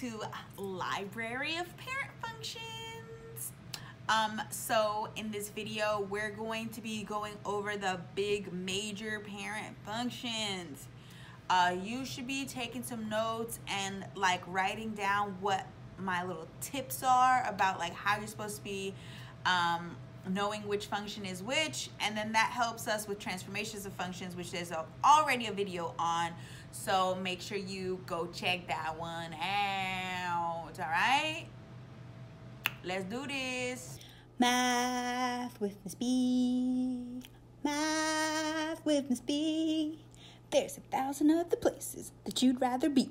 To Library of Parent Functions. Um, so in this video, we're going to be going over the big major parent functions. Uh, you should be taking some notes and like writing down what my little tips are about like how you're supposed to be um, knowing which function is which and then that helps us with transformations of functions which there's already a video on so make sure you go check that one out all right let's do this Math with Miss B. Math with Miss B. There's a thousand other places that you'd rather be.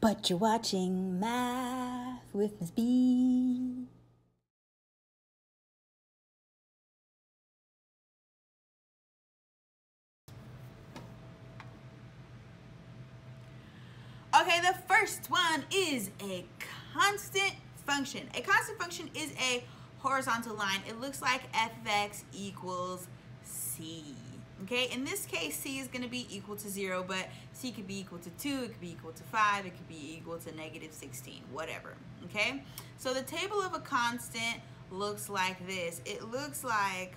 But you're watching Math with Miss B. okay the first one is a constant function. A constant function is a horizontal line. It looks like f of x equals c okay? In this case c is going to be equal to 0 but c could be equal to 2 it could be equal to 5 it could be equal to negative 16 whatever okay? So the table of a constant looks like this. It looks like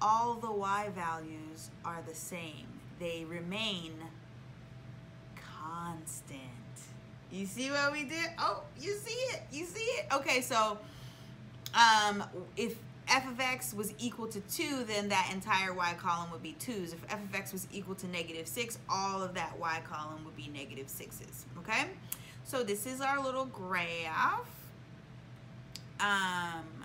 all the y values are the same. They remain constant you see what we did oh you see it you see it okay so um if f of x was equal to 2, then that entire y column would be 2's. If f of x was equal to negative 6, all of that y column would be negative 6's, okay? So this is our little graph. Um,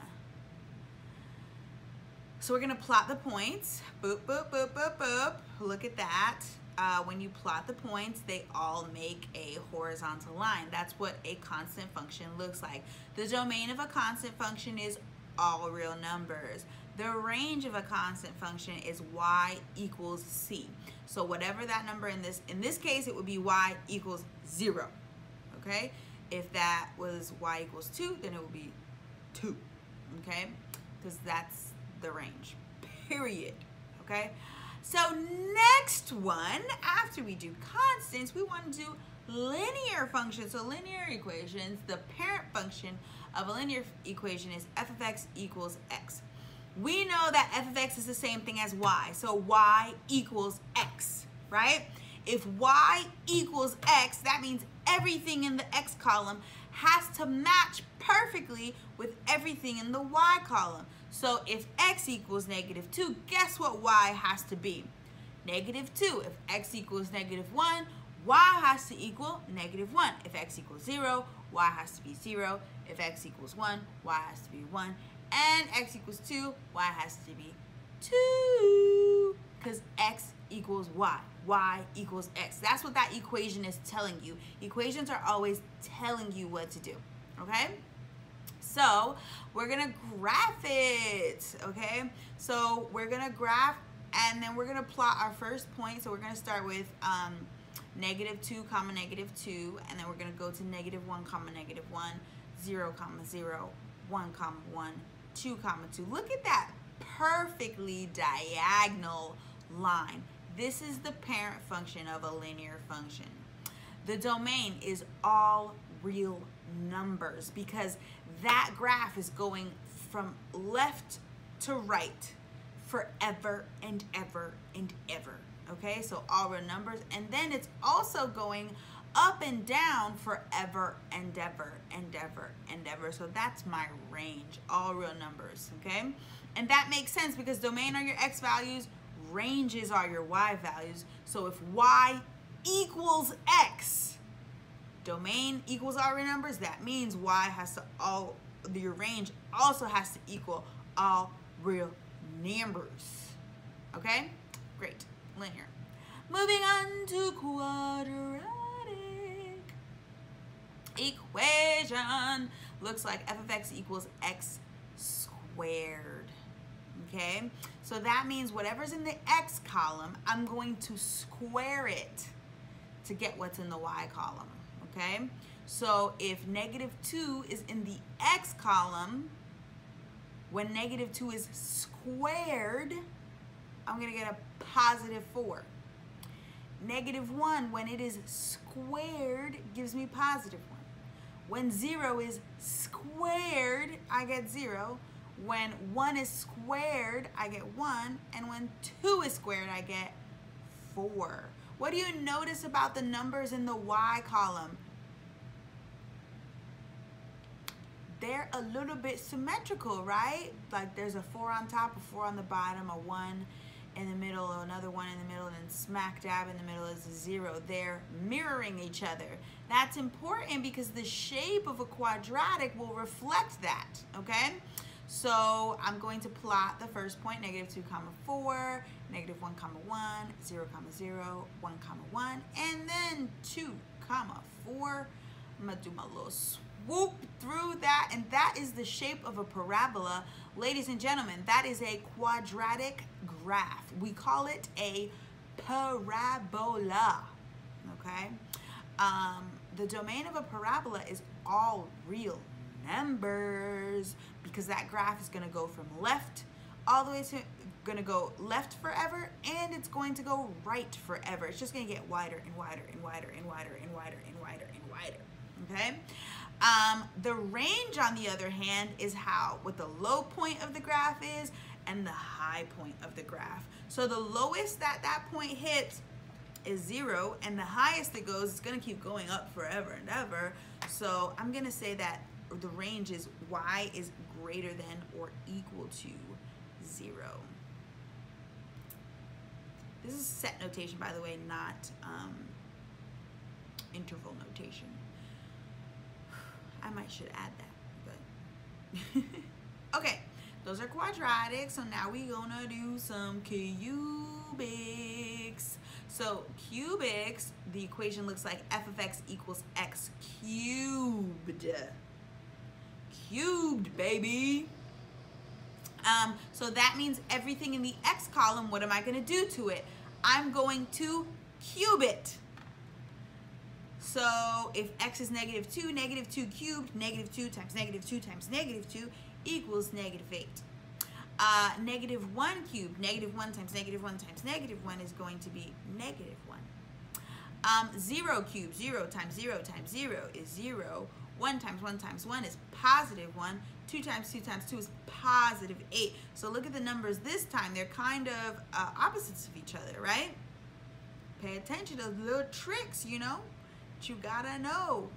so we're going to plot the points. Boop, boop, boop, boop, boop. Look at that. Uh, when you plot the points, they all make a horizontal line. That's what a constant function looks like. The domain of a constant function is all real numbers. The range of a constant function is y equals c. So whatever that number in this, in this case, it would be y equals zero, okay? If that was y equals two, then it would be two, okay? Because that's the range, period, okay? So next one, after we do constants, we want to do linear functions. So linear equations, the parent function of a linear equation is f of x equals x. We know that f of x is the same thing as y, so y equals x, right? If y equals x, that means everything in the x column has to match perfectly with everything in the y column. So if x equals negative 2, guess what y has to be? Negative 2. If x equals negative 1, y has to equal negative 1. If x equals 0, y has to be 0. If x equals 1, y has to be 1. And x equals 2, y has to be 2. Because x equals y. y equals x. That's what that equation is telling you. Equations are always telling you what to do. Okay? So we're to graph it. Okay? So we're to graph and then we're to plot our first point. So we're to start with... Um, negative 2 comma negative 2 and then we're to go to negative 1 comma negative 1 0 comma 0 1 comma 1 2 comma 2 look at that perfectly diagonal line this is the parent function of a linear function the domain is all real numbers because that graph is going from left to right forever and ever and ever okay? So all real numbers. And then it's also going up and down forever and ever and ever and ever. So that's my range, all real numbers, okay? And that makes sense because domain are your x values, ranges are your y values. So if y equals x, domain equals all real numbers, that means y has to all, your range also has to equal all real numbers, okay? Great linear. Moving on to quadratic equation. Looks like f of x equals x squared. Okay, so that means whatever's in the x column, I'm going to square it to get what's in the y column. Okay, so if negative 2 is in the x column, when negative 2 is squared, I'm going to get a positive 4. Negative 1, when it is squared, gives me positive 1. When 0 is squared, I get 0. When 1 is squared, I get 1. And when 2 is squared, I get 4. What do you notice about the numbers in the y column? They're a little bit symmetrical, right? Like there's a 4 on top, a 4 on the bottom, a 1 in the middle, another one in the middle, and then smack dab in the middle is a zero. They're mirroring each other. That's important because the shape of a quadratic will reflect that, okay? So I'm going to plot the first point, negative 2 comma 4, negative 1 comma 1, 0 comma 0, 1 comma 1, and then 2 comma 4. I'm to do my little swoop through that, and that is the shape of a parabola. Ladies and gentlemen, that is a quadratic graph. We call it a parabola, okay? Um, the domain of a parabola is all real numbers because that graph is going to go from left all the way to to go left forever and it's going to go right forever. It's just to get wider and wider and wider and wider and wider and wider and wider. Okay? Um, the range, on the other hand, is how what the low point of the graph is and the high point of the graph. So the lowest that that point hits is zero and the highest it goes is going to keep going up forever and ever. So I'm to say that the range is y is greater than or equal to zero. This is set notation, by the way, not um, interval notation. I might should add that, but okay. Those are quadratic, so now we gonna do some cubics. So cubics, the equation looks like f of x equals x cubed. Cubed, baby. Um, so that means everything in the x column, what am I gonna do to it? I'm going to cube it. So if x is negative 2, negative 2 cubed, negative 2 times negative 2 times negative 2 equals negative 8. Uh, negative 1 cubed, negative 1 times negative 1 times negative 1 is going to be negative 1. Um, 0 cubed, 0 times 0 times 0 is 0. 1 times 1 times 1 is positive 1. 2 times 2 times 2 is positive 8. So look at the numbers this time. They're kind of uh, opposites of each other, right? Pay attention to little tricks, you know? that you gotta know.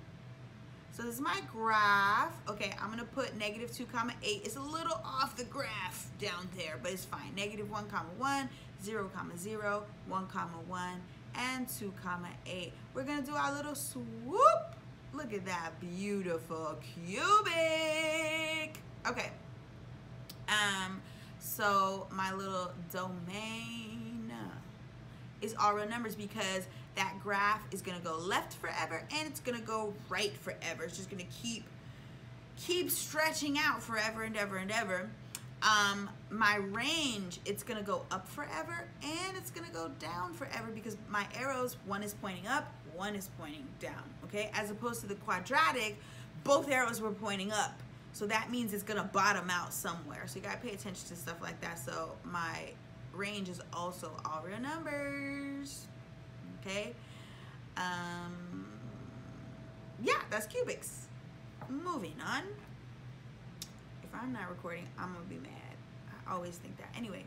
So this is my graph. Okay, I'm gonna put negative two comma eight. It's a little off the graph down there, but it's fine. Negative one comma one, zero comma zero, one comma one, and two comma eight. We're gonna do our little swoop. Look at that beautiful cubic. Okay. Um, so my little domain is all real numbers because that graph is gonna go left forever and it's gonna go right forever. It's just gonna keep keep stretching out forever and ever and ever. Um, my range, it's gonna go up forever and it's gonna go down forever because my arrows, one is pointing up, one is pointing down, okay? As opposed to the quadratic, both arrows were pointing up. So that means it's gonna bottom out somewhere. So you gotta pay attention to stuff like that. So my range is also all real numbers okay? Um, yeah, that's cubics. Moving on. If I'm not recording, I'm gonna be mad. I always think that. Anyway,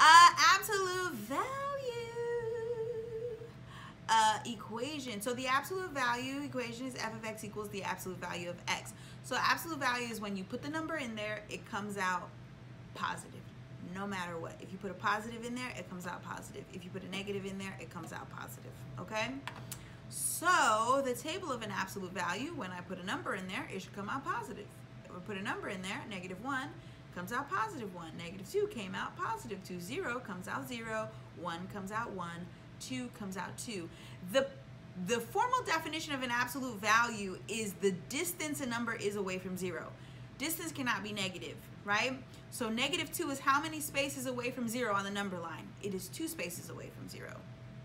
uh, absolute value uh, equation. So the absolute value equation is f of x equals the absolute value of x. So absolute value is when you put the number in there, it comes out positive no matter what. If you put a positive in there, it comes out positive. If you put a negative in there, it comes out positive, okay? So the table of an absolute value, when I put a number in there, it should come out positive. If I put a number in there, negative 1, comes out positive 1. Negative 2 came out positive 2. 0 comes out 0. 1 comes out 1. 2 comes out 2. The the formal definition of an absolute value is the distance a number is away from 0. Distance cannot be negative right? So negative 2 is how many spaces away from 0 on the number line? It is 2 spaces away from 0.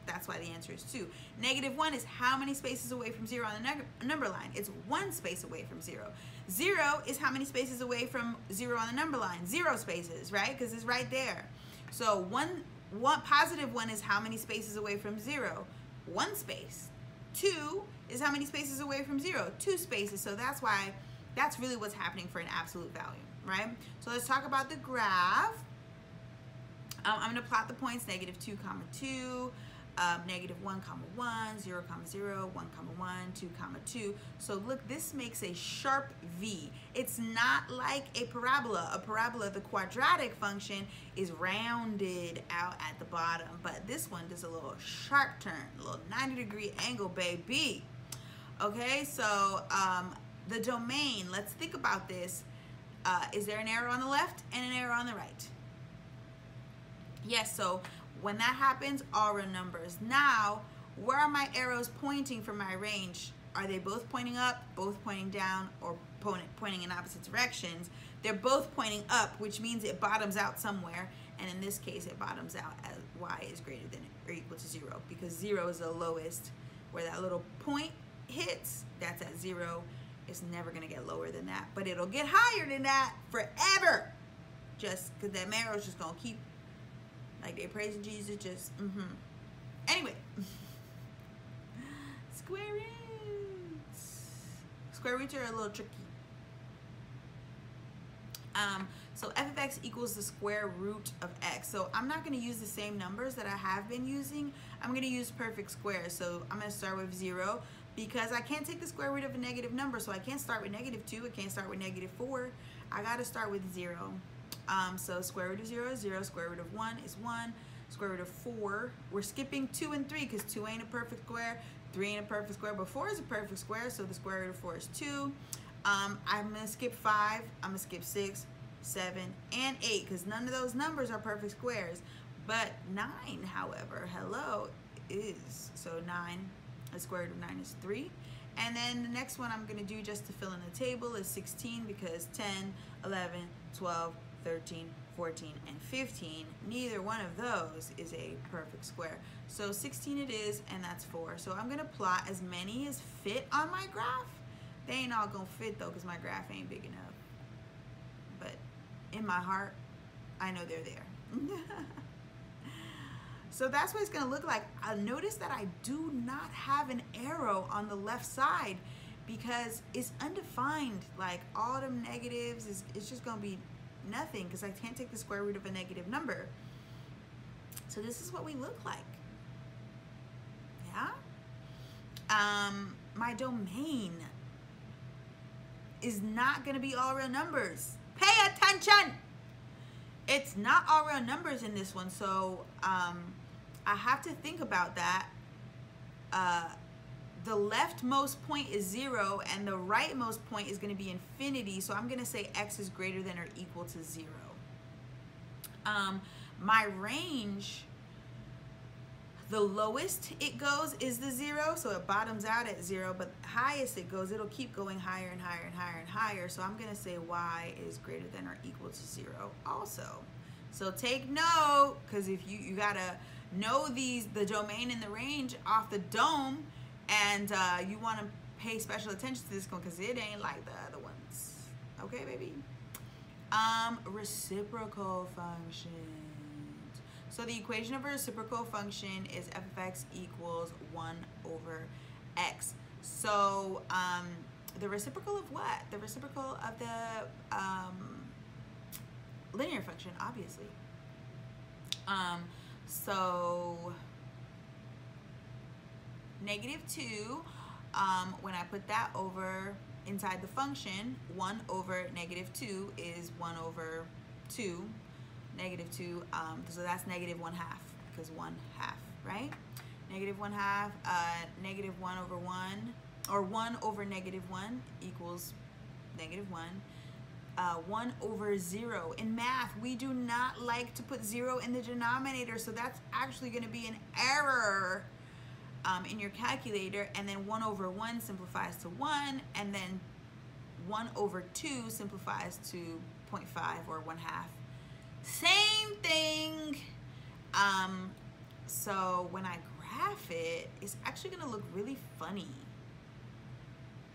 That's why the answer is 2. Negative 1 is how many spaces away from 0 on the number line? It's 1 space away from 0. 0 is how many spaces away from 0 on the number line? 0 spaces, right? Because it's right there. So 1 one positive one is how many spaces away from zero? One space. Two is how many spaces away from zero? Two spaces. So that's why that's really what's happening for an absolute value, right? So let's talk about the graph. Um, I'm going to plot the points negative 2 comma 2, um, negative 1 comma 1, 0 comma 0, 1 comma 1, 2 comma 2. So look, this makes a sharp V. It's not like a parabola. A parabola, the quadratic function, is rounded out at the bottom, but this one does a little sharp turn, a little 90 degree angle, baby. Okay, so um, the domain, let's think about this. Uh, is there an arrow on the left and an arrow on the right? Yes, so when that happens, real numbers. Now, where are my arrows pointing for my range? Are they both pointing up, both pointing down, or pointing in opposite directions? They're both pointing up, which means it bottoms out somewhere. And in this case, it bottoms out as y is greater than or equal to zero because zero is the lowest where that little point hits, that's at zero. It's never gonna get lower than that, but it'll get higher than that forever. Just because that arrow's just gonna keep like they praising Jesus, just mm-hmm. Anyway, square roots. Square roots are a little tricky. Um, so f of x equals the square root of x. So I'm not going to use the same numbers that I have been using. I'm going to use perfect squares. So I'm to start with 0 because I can't take the square root of a negative number. So I can't start with negative 2. I can't start with negative 4. I got to start with 0. Um, so square root of 0 is 0, square root of 1 is 1, square root of 4. We're skipping 2 and 3 because 2 ain't a perfect square, 3 ain't a perfect square, but 4 is a perfect square, so the square root of 4 is 2. Um, I'm going to skip 5, I'm going to skip 6, 7, and 8 because none of those numbers are perfect squares. But 9, however, hello, is. So 9, the square root of 9 is 3. And then the next one I'm going to do just to fill in the table is 16 because 10, 11, 12, 13, 14, and 15, neither one of those is a perfect square. So 16 it is, and that's 4. So I'm going to plot as many as fit on my graph. They ain't all to fit, though, because my graph ain't big enough. But in my heart, I know they're there. so that's what it's going to look like. I notice that I do not have an arrow on the left side because it's undefined. Like, all them negatives, is it's just going to be nothing because I can't take the square root of a negative number. So this is what we look like. Yeah? Um, my domain is not going to be all real numbers. Pay attention! It's not all real numbers in this one, so um, I have to think about that. Uh, the leftmost point is zero and the rightmost point is going to be infinity. So I'm going to say x is greater than or equal to zero. Um, my range, the lowest it goes is the zero. So it bottoms out at zero, but highest it goes, it'll keep going higher and higher and higher and higher. So I'm going to say y is greater than or equal to zero also. So take note, because if you, you got to know these, the domain and the range off the dome, and uh, you want to pay special attention to this one because it ain't like the other ones. Okay, baby? Um, reciprocal functions. So the equation of a reciprocal function is f of x equals 1 over x. So um, the reciprocal of what? The reciprocal of the um, linear function, obviously. Um, so negative 2, um, when I put that over inside the function, 1 over negative 2 is 1 over 2, negative 2, um, so that's negative 1 half, because 1 half, right? Negative 1 half, uh, negative 1 over 1, or 1 over negative 1 equals negative 1. Uh, 1 over 0. In math, we do not like to put 0 in the denominator, so that's actually going to be an error um, in your calculator and then 1 over 1 simplifies to 1 and then 1 over 2 simplifies to 0.5 or 1 half. Same thing. Um, so when I graph it, it's actually going to look really funny.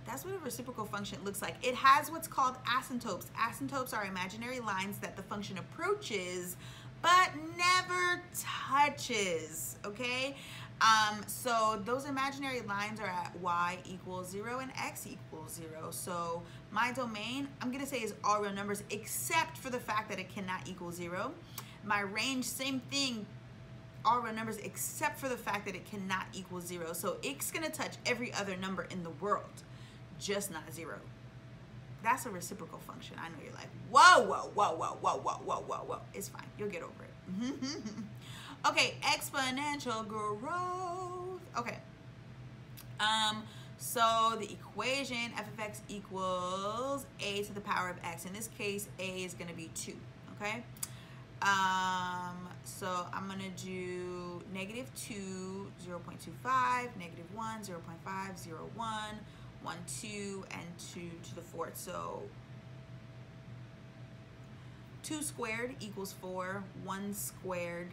That's what a reciprocal function looks like. It has what's called asymptotes. Asymptotes are imaginary lines that the function approaches but never touches, okay? Um, so those imaginary lines are at y equals 0 and x equals 0. So my domain, I'm going to say is all real numbers except for the fact that it cannot equal 0. My range, same thing, all real numbers except for the fact that it cannot equal 0. So it's going to touch every other number in the world, just not 0. That's a reciprocal function. I know you're like, whoa, whoa, whoa, whoa, whoa, whoa, whoa, whoa, whoa. It's fine. You'll get over it. Okay, exponential growth. Okay. Um, so the equation f of x equals a to the power of x. In this case, a is going to be 2, okay? Um, so I'm going to do negative 2, 0 0.25, negative 1, 0 0.5, 0, 1, 1, 2, and 2 to the fourth. So 2 squared equals 4, 1 squared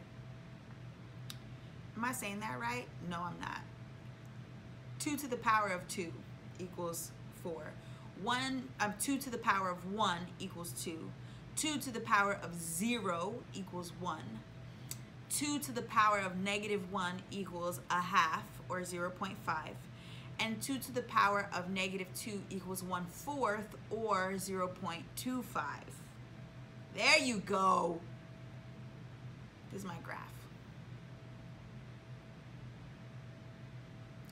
Am I saying that right? No, I'm not. 2 to the power of 2 equals 4. 1, um, 2 to the power of 1 equals 2. 2 to the power of 0 equals 1. 2 to the power of negative 1 equals a half, or 0 0.5. And 2 to the power of negative 2 equals 1 fourth, or 0 0.25. There you go. This is my graph.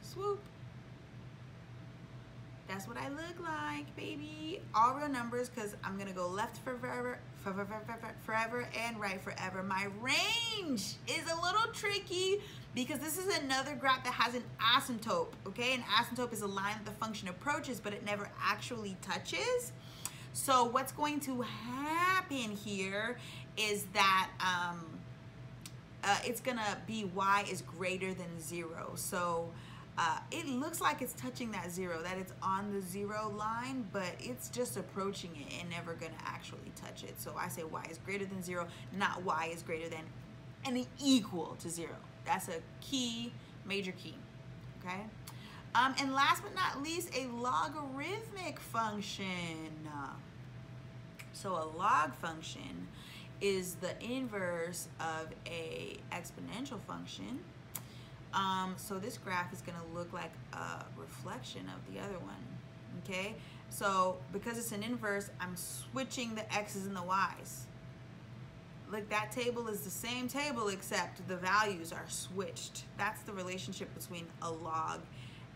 Swoop. That's what I look like, baby. All real numbers because I'm to go left forever, forever, forever, forever, and right forever. My range is a little tricky because this is another graph that has an asymptote, okay? An asymptote is a line that the function approaches, but it never actually touches. So what's going to happen here is that um, uh, it's to be y is greater than 0. So uh, it looks like it's touching that zero, that it's on the zero line, but it's just approaching it and never gonna actually touch it. So I say y is greater than zero, not y is greater than and equal to zero. That's a key, major key, okay? Um, and last but not least, a logarithmic function. So a log function is the inverse of a exponential function um, so this graph is going to look like a reflection of the other one. Okay, so because it's an inverse, I'm switching the x's and the y's. Look, that table is the same table except the values are switched. That's the relationship between a log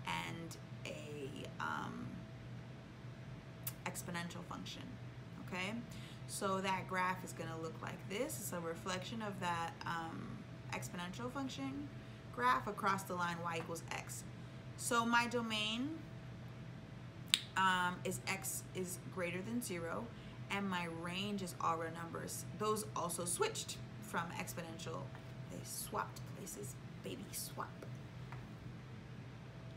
and a um, exponential function. Okay, so that graph is going to look like this. It's a reflection of that um, exponential function graph across the line y equals x. So my domain um, is x is greater than zero and my range is all real numbers. Those also switched from exponential. They swapped places, baby swap.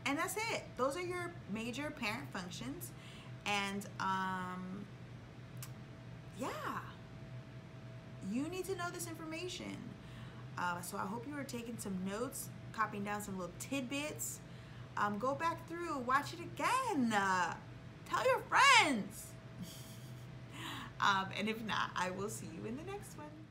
And that's it. Those are your major parent functions. And um, yeah, you need to know this information. Uh, so I hope you are taking some notes, copying down some little tidbits. Um, go back through, watch it again. Uh, tell your friends. um, and if not, I will see you in the next one.